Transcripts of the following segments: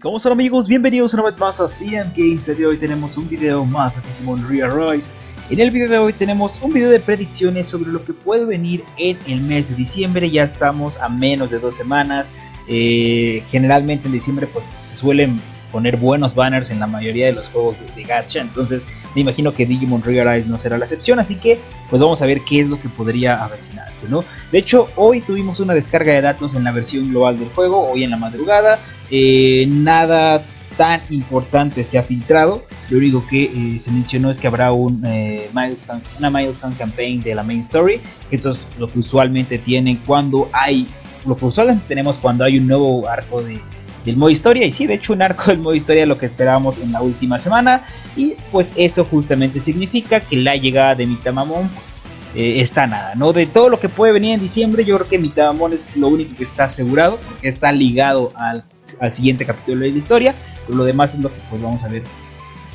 Como son amigos, bienvenidos una vez más a CM Games. El de hoy tenemos un video más de Digimon Rise. En el video de hoy tenemos un video de predicciones sobre lo que puede venir en el mes de diciembre. Ya estamos a menos de dos semanas. Eh, generalmente en diciembre pues se suelen poner buenos banners en la mayoría de los juegos de, de gacha. Entonces me imagino que Digimon Rise no será la excepción. Así que pues vamos a ver qué es lo que podría avecinarse. ¿no? De hecho hoy tuvimos una descarga de datos en la versión global del juego. Hoy en la madrugada. Eh, nada tan importante se ha filtrado. Lo único que eh, se mencionó es que habrá un, eh, milestone, una milestone campaign de la main story. Esto es lo que usualmente tienen cuando hay. Lo que usualmente tenemos cuando hay un nuevo arco de, del modo historia. Y sí, de hecho, un arco del modo historia lo que esperábamos en la última semana. Y pues eso justamente significa que la llegada de Mitamamon pues, está nada, ¿no? De todo lo que puede venir en diciembre, yo creo que Mitamamon es lo único que está asegurado. Porque está ligado al al siguiente capítulo de la historia. Pero lo demás es lo que pues vamos a ver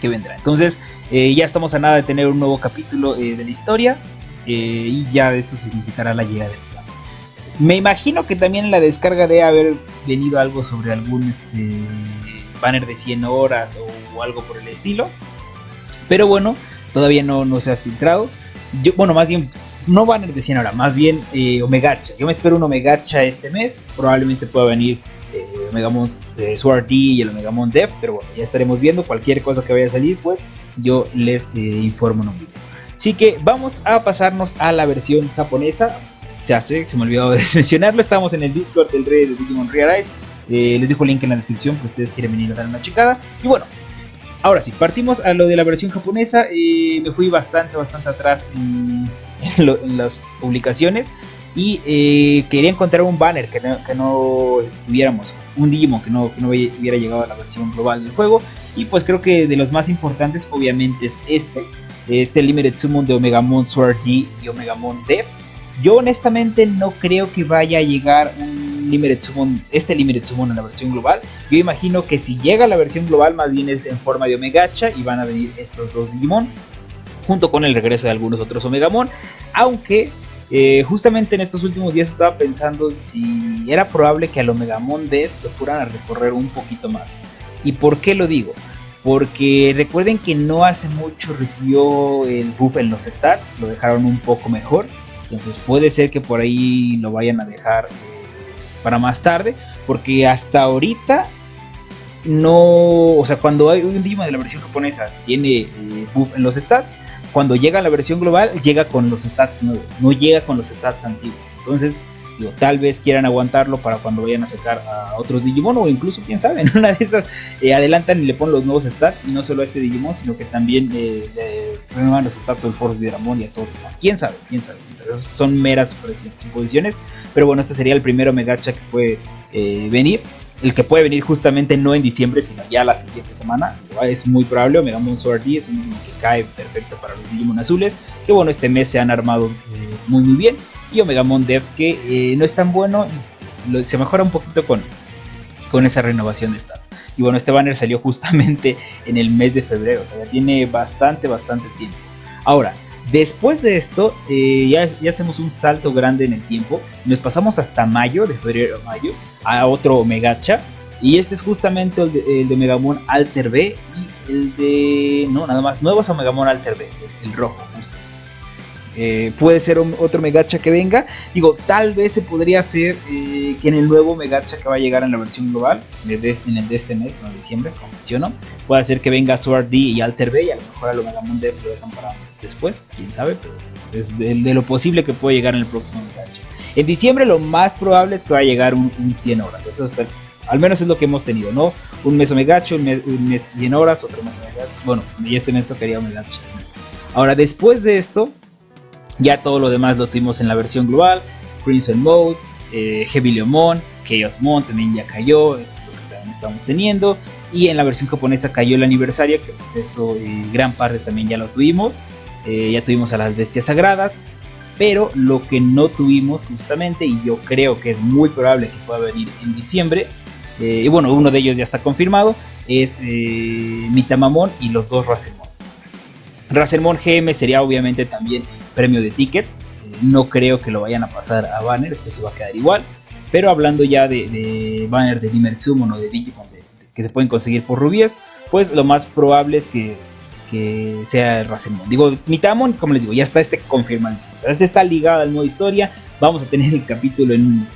que vendrá. Entonces eh, ya estamos a nada de tener un nuevo capítulo eh, de la historia. Eh, y ya eso significará la llegada del plan. Me imagino que también la descarga de haber venido algo sobre algún este, banner de 100 horas o, algo por el estilo. Pero bueno, todavía no, no se ha filtrado. Yo, bueno, más bien no banner de 100 horas, más bien eh, Omegacha. Yo me espero un Omegacha este mes. Probablemente pueda venir eh, Omegamon eh, Sword D y el Omegamon Dev. Pero bueno, ya estaremos viendo. Cualquier cosa que vaya a salir, pues yo les eh, informo en un video. Así que vamos a pasarnos a la versión japonesa. Ya sé, se me olvidó de mencionarlo. Estamos en el Discord del Rey de Digimon Realize. Eh, les dejo el link en la descripción, pues ustedes quieren venir a dar una checada. Y bueno, ahora sí, partimos a lo de la versión japonesa. Eh, me fui bastante, bastante atrás en, las publicaciones. Y quería encontrar un banner que no, que no tuviéramos, un Digimon que no, que no, hubiera llegado a la versión global del juego. Y pues creo que de los más importantes, obviamente, es este: este Limited Summon de Omegamon Sword D y Omegamon Dev. Yo honestamente no creo que vaya a llegar un Limited Summon, este Limited Summon en la versión global. Yo imagino que si llega a la versión global, más bien es en forma de Omegacha y van a venir estos dos Digimon. Junto con el regreso de algunos otros Omegamon. Aunque eh, justamente en estos últimos días estaba pensando si era probable que al Omegamon Death lo fueran a recorrer un poquito más. ¿Y por qué lo digo? Porque recuerden que no hace mucho recibió el buff en los stats, lo dejaron un poco mejor. Entonces puede ser que por ahí lo vayan a dejar eh, para más tarde. Porque hasta ahorita no... O sea, cuando hay un Digimon de la versión japonesa tiene eh, buff en los stats, cuando llega la versión global, llega con los stats nuevos, no llega con los stats antiguos. Entonces, digo, tal vez quieran aguantarlo para cuando vayan a sacar a otros Digimon, o incluso, quién sabe, en una de esas eh, adelantan y le ponen los nuevos stats, no solo a este Digimon, sino que también eh, renuevan los stats al Force de Dramon y a todos los demás. Quién sabe, quién sabe, quién sabe. Son meras suposiciones, pero bueno, este sería el primero Megacha que puede eh, venir el que puede venir justamente no en diciembre, sino ya la siguiente semana. Es muy probable. Omegamon Sword D es un que cae perfecto para los Digimon azules. Que bueno, este mes se han armado eh, muy muy bien. Y Omegamon Depth que eh, no es tan bueno. Se mejora un poquito con, con esa renovación de stats. Y bueno, este banner salió justamente en el mes de febrero. O sea, ya tiene bastante, bastante tiempo. Ahora, Después de esto, eh, ya, hacemos un salto grande en el tiempo. Nos pasamos hasta mayo, de febrero a mayo, a otro Omegacha. Y este es justamente el de, Megamon Alter B y el de. No, nada más, nuevos Omegamon Alter B, el, rojo. Eh, puede ser un, otro Megacha que venga. Digo, tal vez se podría hacer eh, que en el nuevo Megacha que va a llegar en la versión global, en el de este mes, no diciembre, como menciono, puede ser que venga Sword D y Alter B y a lo mejor a lo Megamon Dev lo dejan para después, quién sabe, pero es de, lo posible que puede llegar en el próximo Megacha. En diciembre lo más probable es que va a llegar un, un 100 horas, eso está, al menos es lo que hemos tenido, ¿no? Un mes Omegacha, un mes, un mes 100 horas, otro mes Omegacha, bueno, y este mes tocaría Omegacha. Ahora, después de esto, ya todo lo demás lo tuvimos en la versión global, Crimson Mode, eh, Heavy Leomon, Chaos Mon también ya cayó, esto es lo que también estamos teniendo, y en la versión japonesa cayó el aniversario, que pues esto eh, gran parte también ya lo tuvimos, eh, ya tuvimos a las bestias sagradas, pero lo que no tuvimos justamente, y yo creo que es muy probable que pueda venir en diciembre, eh, y bueno, uno de ellos ya está confirmado, es Mitamamon y los dos Rasenmon. Rasenmon GM sería obviamente también premio de tickets, eh, no creo que lo vayan a pasar a banner, este se va a quedar igual, pero hablando ya de, banner de Dimmer Summon o de Digimon que se pueden conseguir por rubíes, pues lo más probable es que, que sea el Rasenmon. Digo, Mitamon, como les digo, ya está este confirmadísimo. O sea, este está ligado al modo historia. Vamos a tener el capítulo en,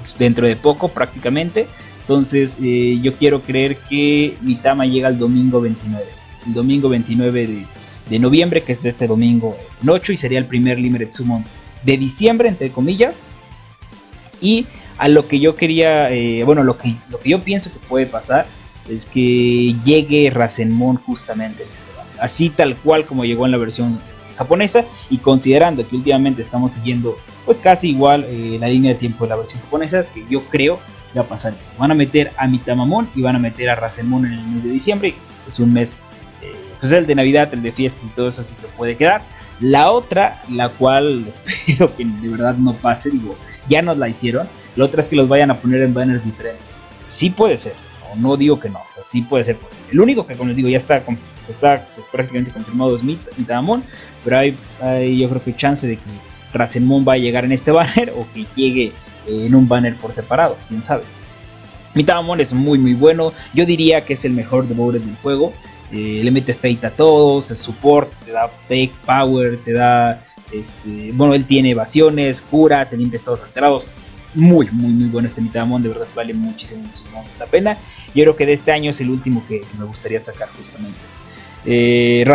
pues, dentro de poco prácticamente. Entonces eh, yo quiero creer que Mitama llega el domingo 29. El domingo 29 de, noviembre, que es de este domingo 8 y sería el primer Limited Summon de diciembre, entre comillas. Y a lo que yo quería, eh, bueno, lo que, lo que yo pienso que puede pasar es que llegue Rasenmon justamente en este banner. Así tal cual como llegó en la versión japonesa y considerando que últimamente estamos siguiendo pues casi igual eh, la línea de tiempo de la versión japonesa, es que yo creo que va a pasar esto. Van a meter a Mitamamon y van a meter a Rasenmon en el mes de diciembre, es un mes, pues el de Navidad, el de fiestas y todo eso, así que puede quedar. La otra, la cual espero que de verdad no pase, digo, ya nos la hicieron, la otra es que los vayan a poner en banners diferentes. Sí puede ser, no, digo que no, sí puede ser posible. El único que, como les digo, ya está, está pues, prácticamente confirmado es Mitamamon, pero hay, yo creo que chance de que Rasenmon va a llegar en este banner o que llegue en un banner por separado, quién sabe. Mitamamon es muy muy bueno, yo diría que es el mejor devorer del juego. Eh, le mete fate a todos, es support, te da fake power, te da este, bueno, él tiene evasiones, cura, te limpia estados alterados. Muy, muy, muy bueno este Mitamamon, de verdad vale muchísimo, muchísimo la pena. Yo creo que de este año es el último que, me gustaría sacar justamente. Eh,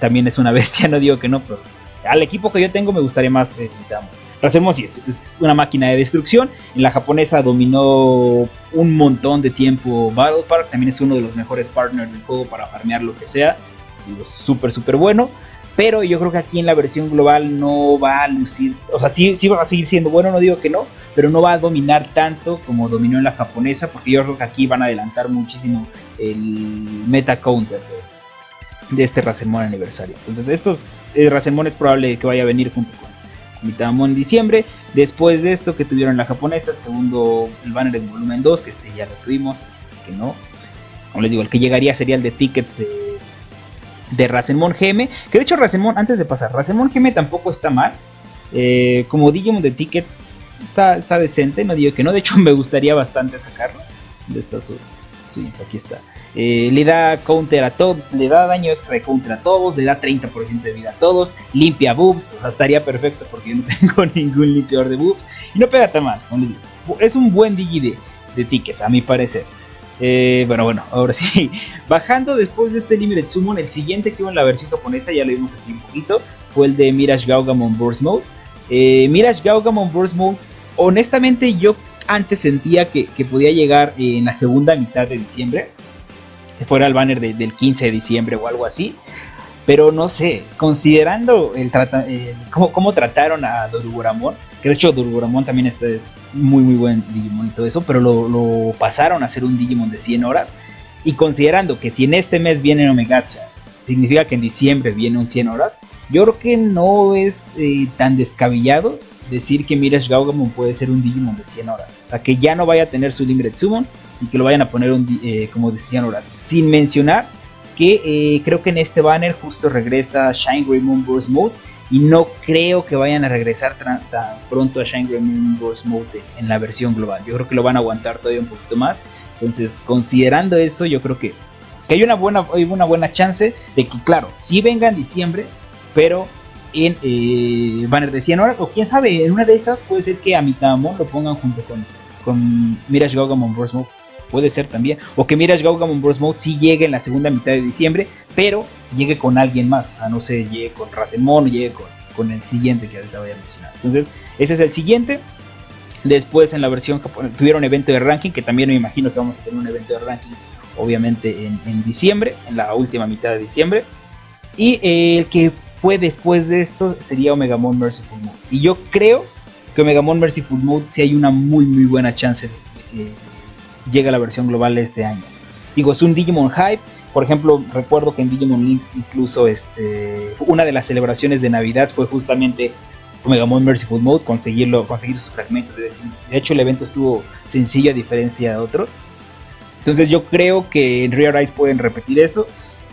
también es una bestia, no digo que no, pero al equipo que yo tengo me gustaría más eh, Mitamamon. Sí es, es, una máquina de destrucción. En la japonesa dominó un montón de tiempo Battle Park. También es uno de los mejores partners del juego para farmear lo que sea. Súper, súper bueno. Pero yo creo que aquí en la versión global no va a lucir. O sea, sí, sí va a seguir siendo bueno, no digo que no. Pero no va a dominar tanto como dominó en la japonesa. Porque yo creo que aquí van a adelantar muchísimo el meta counter de, este Rasenmon aniversario. Entonces, esto eh, Rasenmon es probable que vaya a venir junto con Mitamon en diciembre. Después de esto que tuvieron la japonesa, el segundo, el banner de volumen 2, que este ya lo tuvimos, así que no. Como les digo, el que llegaría sería el de tickets de de Rasenmon GM. Que de hecho Rasenmon, antes de pasar, Rasenmon GM tampoco está mal. Eh, como Digimon de Tickets está, está decente, no digo que no. De hecho me gustaría bastante sacarlo. ¿Dónde está su, su Aquí está. Eh, le da counter a todo, le da daño extra de counter a todos, le da 30% de vida a todos, limpia boobs, estaría perfecto porque yo no tengo ningún limpiador de boobs y no pega tan mal, Es un buen digi de, de tickets, a mi parecer. Eh, bueno, bueno, ahora sí. Bajando después de este Limited Summon, el siguiente que hubo en la versión japonesa, ya lo vimos aquí un poquito, fue el de Mirage Gaugamon Burst Mode. Eh, Mirage Gaugamon Burst Mode, honestamente yo antes sentía que, podía llegar en la segunda mitad de diciembre, que fuera el banner del 15 de diciembre o algo así. Pero no sé, considerando el cómo, trataron a Dorugoramon, que de hecho Durguramon también este es muy muy buen Digimon y todo eso, pero lo, pasaron a ser un Digimon de 100 horas. Y considerando que si en este mes viene Omegacha, significa que en diciembre viene un 100 horas, yo creo que no es eh, tan descabellado decir que Mirage Gaugamon puede ser un Digimon de 100 horas. O sea, que ya no vaya a tener su Limited Summon y que lo vayan a poner eh, como de 100 horas. Sin mencionar que eh, creo que en este banner justo regresa Shine Moon Burst Mode y no creo que vayan a regresar tan, pronto a Shine Moon Burst Mode en la versión global. Yo creo que lo van a aguantar todavía un poquito más. Entonces, considerando eso, yo creo que, hay una buena, hay una buena chance de que, claro, sí venga en diciembre, pero en eh, banner de 100 horas, o quién sabe, en una de esas puede ser que a Mitamon lo pongan junto con, con Mirage Gogamon Burst Mode puede ser también. O que Mirage Gaugamon Bros Mode sí llegue en la segunda mitad de diciembre, pero llegue con alguien más. O sea, no sé, llegue con Rasenmon o llegue con, con, el siguiente que ahorita voy a mencionar. Entonces, ese es el siguiente. Después en la versión tuvieron evento de ranking, que también me imagino que vamos a tener un evento de ranking, obviamente en, diciembre, en la última mitad de diciembre. Y el que fue después de esto sería Omegamon Merciful Mode. Y yo creo que Omegamon Merciful Mode sí hay una muy muy buena chance de que llega la versión global de este año. Digo, es un Digimon Hype. Por ejemplo, recuerdo que en Digimon Links incluso este, una de las celebraciones de Navidad fue justamente Megamon Merciful Mode, conseguirlo, conseguir sus fragmentos. De, hecho, el evento estuvo sencillo a diferencia de otros. Entonces yo creo que en Real Rise pueden repetir eso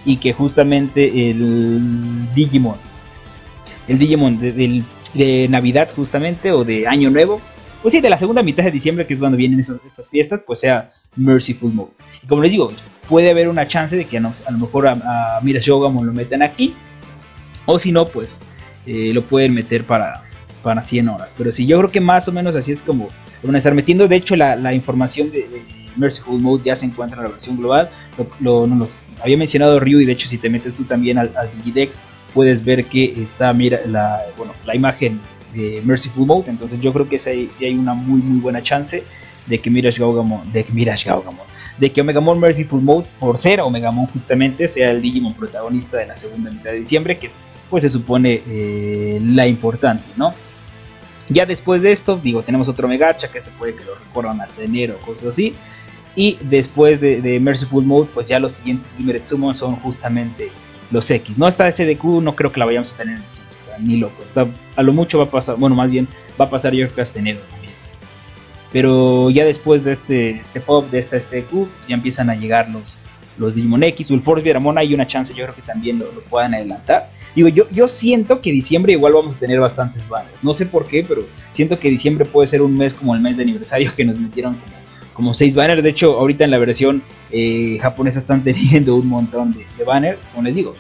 y que justamente el Digimon, el Digimon de, de Navidad justamente o de Año Nuevo, pues sí, de la segunda mitad de diciembre, que es cuando vienen estas fiestas, pues sea Merciful Mode. Y como les digo, puede haber una chance de que a, lo mejor a, a Mirash lo metan aquí, o si no, pues eh, lo pueden meter para, para 100 horas. Pero sí, yo creo que más o menos así es como van a estar metiendo. De hecho, la, información de, Merciful Mode ya se encuentra en la versión global. Lo, había mencionado Ryu y de hecho si te metes tú también al, Digidex puedes ver que está mira, la, bueno, la imagen de Merciful Mode. Entonces yo creo que sí hay, hay una muy muy buena chance de que Mirage Gaugamon, de que Mirage Gaugamon, de que Omegamon Merciful Mode, por ser Omegamon justamente, sea el Digimon protagonista de la segunda mitad de diciembre, que es, pues se supone eh, la importante, ¿no? Ya después de esto, digo, tenemos otro Megacha, que este puede que lo recorran hasta enero, cosas así. Y después de, Merciful Mode, pues ya los siguientes Limited Summon son justamente los X. No está SDQ, no creo que la vayamos a tener en el o sea, ni loco. Está, a lo mucho va a pasar, bueno, más bien va a pasar yo creo que hasta enero también. Pero ya después de este, este pop, de esta SDQ, ya empiezan a llegar los, los Digimon X. O el Force Vieramon hay una chance, yo creo que también lo, lo puedan adelantar. Digo, yo, yo siento que diciembre igual vamos a tener bastantes banners. No sé por qué, pero siento que diciembre puede ser un mes como el mes de aniversario que nos metieron como, seis banners. De hecho, ahorita en la versión eh, japonesa están teniendo un montón de, banners, como les digo.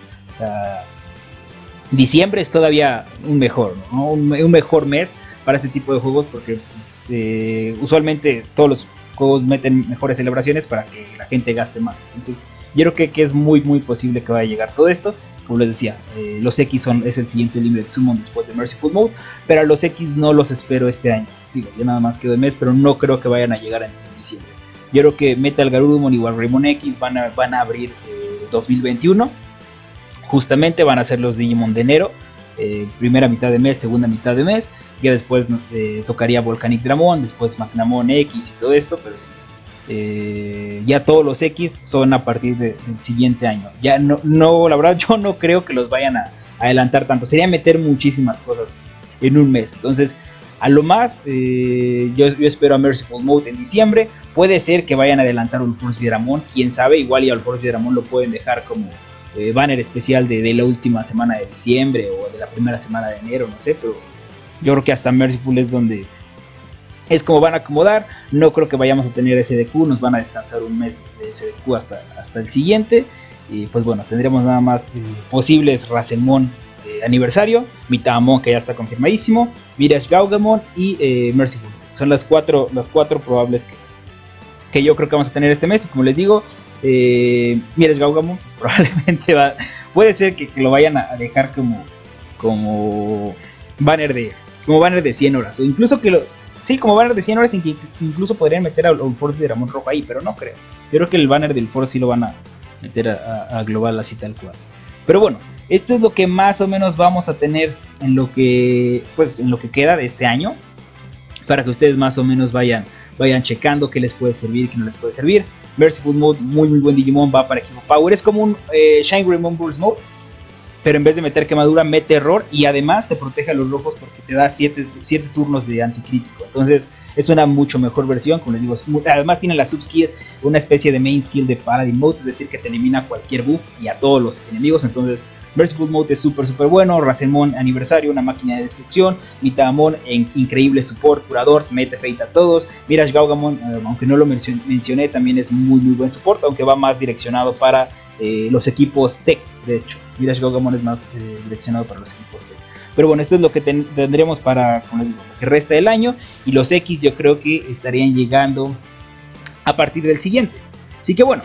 Diciembre es todavía un mejor, ¿no? un, mejor mes para este tipo de juegos porque pues, eh, usualmente todos los juegos meten mejores celebraciones para que la gente gaste más. Entonces, yo creo que, que es muy, muy posible que vaya a llegar todo esto como les decía, eh, los X son, es el siguiente Limited Summon después de Merciful Mode, pero a los X no los espero este año. Digo, ya nada más quedó de mes, pero no creo que vayan a llegar en, diciembre. Yo creo que Metal Garurumon y Wargreymon X van a, van a abrir 2021. Eh, Justamente van a ser los Digimon de enero. Eh, primera mitad de mes, segunda mitad de mes. Ya después tocaría Volcanic Dramon, después Magnamon X y todo esto, pero sí, eh, ya todos los X son a partir del siguiente año. Ya no, no, la verdad yo no creo que los vayan a, adelantar tanto. Sería meter muchísimas cosas en un mes. Entonces, a lo más, eh, yo, espero a Merciful Mode en diciembre. Puede ser que vayan a adelantar un Force Viedramon. Quién sabe, igual y al Force Viedramon lo pueden dejar como eh, banner especial de, de, la última semana de diciembre o de la primera semana de enero, no sé. Pero yo creo que hasta Merciful es donde es como van a acomodar. No creo que vayamos a tener SDQ, nos van a descansar un mes de SDQ hasta, hasta el siguiente. Y pues bueno, tendríamos nada más eh, posibles Rasenmon aniversario, Mitamon que ya está confirmadísimo, Mirage Gaugamon y eh, Merciful. Son las cuatro, las cuatro probables que, que yo creo que vamos a tener este mes. Y como les digo, eh, Mirage Gaugamon pues probablemente va, puede ser que, lo vayan a dejar como, como banner de como banner de 100 horas o incluso que lo Sí, como banner de 100 horas, incluso podrían meter al Force de Ramón Rojo ahí, pero no creo. Yo creo que el banner del Force sí lo van a meter a, global así tal cual. Pero bueno, esto es lo que más o menos vamos a tener en lo que, pues, en lo que queda de este año. Para que ustedes más o menos vayan, vayan checando qué les puede servir qué no les puede servir. Merciful Mode, muy muy buen Digimon, va para equipo Power. Es como un eh, Shine Remembers Mode, pero en vez de meter quemadura, mete error y además te protege a los rojos porque te da 7 turnos de anticrítico. Entonces es una mucho mejor versión, como les digo. Además tiene la subskill, una especie de main skill de Paladin Mode, es decir, que te elimina cualquier buff y a todos los enemigos. Entonces Merciful Mode es súper súper bueno, Rasenmon aniversario, una máquina de destrucción, Mitamon en increíble support, curador, mete fate a todos, Mirage Gaugamon, eh, aunque no lo mencioné, también es muy muy buen support, aunque va más direccionado para eh, los equipos tech, de hecho. Mirage Gogamon es más eh, direccionado para los equipos tech. Pero bueno, esto es lo que tendremos para como lo que resta del año. Y los X yo creo que estarían llegando a partir del siguiente. Así que bueno,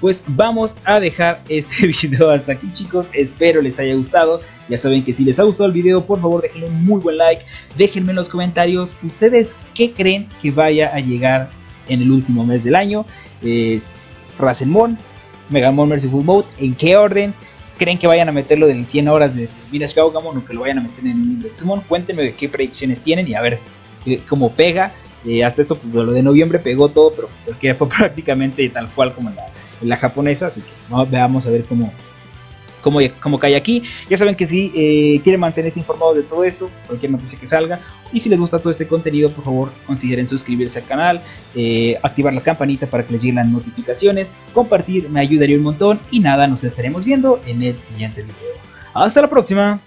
pues vamos a dejar este video hasta aquí chicos. Espero les haya gustado. Ya saben que si les ha gustado el video, por favor déjenle un muy buen like. Déjenme en los comentarios ustedes qué creen que vaya a llegar en el último mes del año. Es Rasenmon, Megamon Merciful Mode, en qué orden creen que vayan a meterlo de 100 horas de Mirage Gaugamon o que lo vayan a meter en Summon. Cuéntenme qué predicciones tienen y a ver cómo pega. Eh, hasta eso, pues lo de noviembre pegó todo, pero porque fue prácticamente tal cual como en la, en la japonesa. Así que veamos a ver cómo, como, cae aquí. Ya saben que si eh, quieren mantenerse informados de todo esto, cualquier noticia que salga, y si les gusta todo este contenido, por favor consideren suscribirse al canal, eh, activar la campanita para que les lleguen las notificaciones, compartir me ayudaría un montón y nada, nos estaremos viendo en el siguiente video. Hasta la próxima.